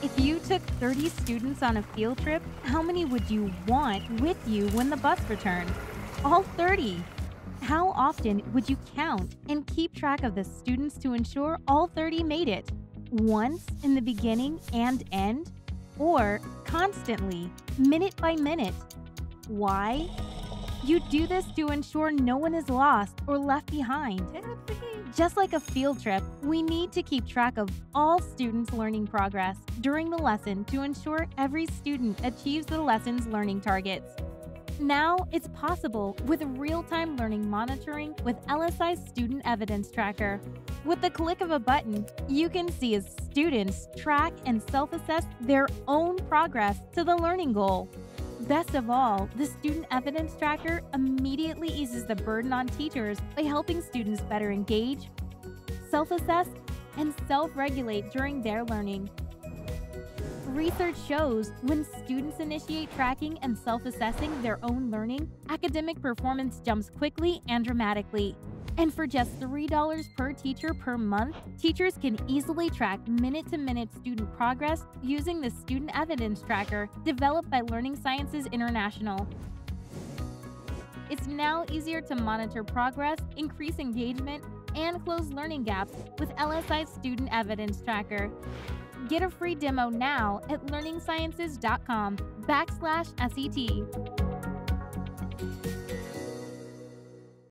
If you took 30 students on a field trip, how many would you want with you when the bus returned? All 30. How often would you count and keep track of the students to ensure all 30 made it? Once in the beginning and end? Or constantly, minute by minute? Why? You do this to ensure no one is lost or left behind. Just like a field trip, we need to keep track of all students' learning progress during the lesson to ensure every student achieves the lesson's learning targets. Now it's possible with real time learning monitoring with LSI's Student Evidence Tracker. With the click of a button, you can see as students track and self assess their own progress to the learning goal. Best of all, the Student Evidence Tracker immediately eases the burden on teachers by helping students better engage, self assess, and self regulate during their learning. Research shows when students initiate tracking and self assessing their own learning, academic performance jumps quickly and dramatically. And for just $3 per teacher per month, teachers can easily track minute to minute student progress using the Student Evidence Tracker developed by Learning Sciences International. It's now easier to monitor progress, increase engagement, and close learning gaps with LSI's Student Evidence Tracker. Get a free demo now at learningsciences.com backslash SET.